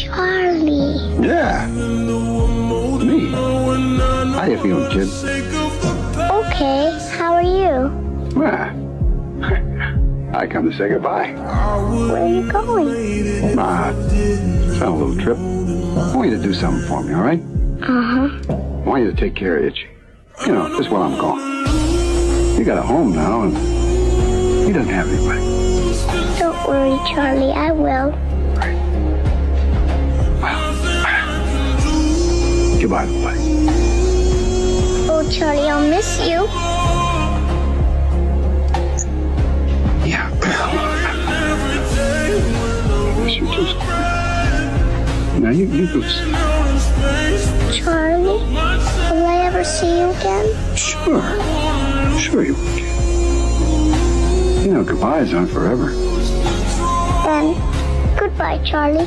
Charlie. Yeah. Me. How you feeling, kid? Okay, how are you? Well, I come to say goodbye. Where are you going? Ah, it's on a little trip. I want you to do something for me, all right? Uh-huh. I want you to take care of Itchy. You know, just while I'm gone. You got a home now, and he doesn't have anybody. Don't worry, Charlie, I will. Goodbye, little buddy. Oh, Charlie, I'll miss you. Yeah. Miss you too. Now you, you go. Charlie, will I ever see you again? Sure. Sure you will. You know, goodbyes aren't forever. Then, goodbye, Charlie.